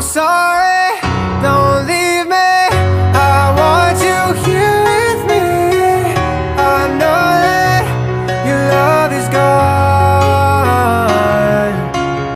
I'm sorry.